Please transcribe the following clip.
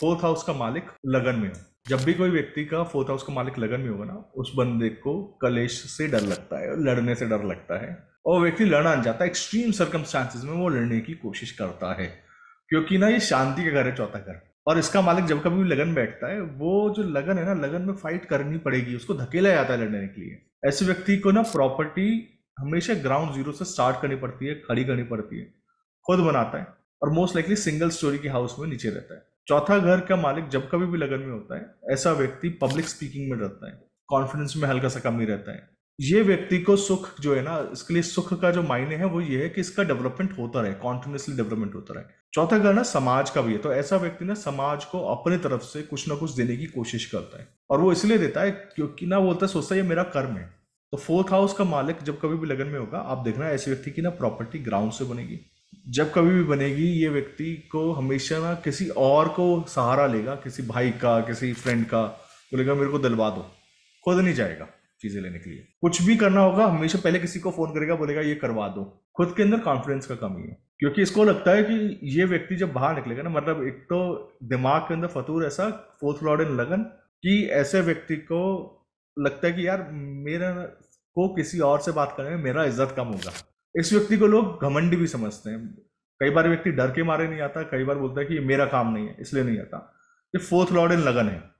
Fourth house का मालिक लगन में हो। जब भी कोई व्यक्ति का फोर्थ हाउस का मालिक लगन में होगा ना, उस बंदे को कलेश से डर लगता है, लड़ने से डर लगता है। और व्यक्ति लड़ना जाता है एक्सट्रीम सर्कमस्टांसिस में वो लड़ने की कोशिश करता है। क्योंकि ना ये शांति का घर है, चौथा घर। और इसका मालिक जब कभी भी लगन बैठता है, वो जो लगन है ना, लगन में फाइट करनी पड़ेगी, उसको धकेला जाता है लड़ने के लिए। ऐसे व्यक्ति को ना प्रॉपर्टी हमेशा ग्राउंड ज़ीरो से स्टार्ट करनी पड़ती है, खड़ी करनी पड़ती है, खुद बनाता है। और मोस्ट लाइकली सिंगल स्टोरी के हाउस में नीचे रहता है। चौथा घर का मालिक जब कभी भी लगन में होता है, ऐसा व्यक्ति पब्लिक स्पीकिंग में रहता है कॉन्फिडेंस में हल्का सा कमी रहता है। ये व्यक्ति को सुख जो है ना, इसके लिए सुख का जो मायने है वो ये है कि इसका डेवलपमेंट होता रहे कॉन्टिन्यूसली डेवलपमेंट होता रहे। चौथा घर ना, समाज का भी है तो ऐसा व्यक्ति ना, समाज को अपने तरफ़ से कुछ ना कुछ देने की कोशिश करता है। और वो इसलिए देता है क्योंकि ना बोलता है, सोचता है ये मेरा कर्म है। तो फोर्थ हाउस का मालिक जब कभी भी लगन में होगा, आप देखना ऐसे व्यक्ति की ना प्रॉपर्टी ग्राउंड से बनेगी। जब कभी भी बनेगी, ये व्यक्ति को हमेशा ना किसी और को सहारा लेगा, किसी भाई का, किसी फ्रेंड का बोलेगा मेरे को दिलवा दो। खुद नहीं जाएगा चीज़ें लेने के लिए। कुछ भी करना होगा, हमेशा पहले किसी को फ़ोन करेगा, बोलेगा, ये करवा दो। खुद के अंदर कॉन्फिडेंस का कमी है। क्योंकि इसको लगता है कि ये व्यक्ति जब बाहर निकलेगा ना मतलब एक तो दिमाग के अंदर फतूर ऐसा फोर्थ लॉर्ड इन लगन, कि ऐसे व्यक्ति को लगता है कि यार, मेरा को किसी और से बात करने में मेरा इज़्ज़त कम होगा। इस व्यक्ति को लोग घमंडी भी समझते हैं। कई बार व्यक्ति डर के मारे नहीं आता, कई बार बोलता है कि ये मेरा काम नहीं है, इसलिए नहीं आता। ये फोर्थ लॉर्ड इन लगन है।